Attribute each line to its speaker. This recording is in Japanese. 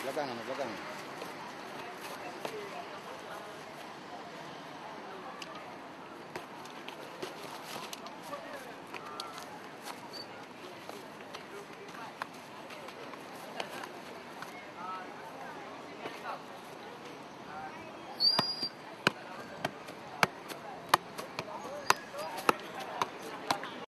Speaker 1: placa, placa, no, placa. No.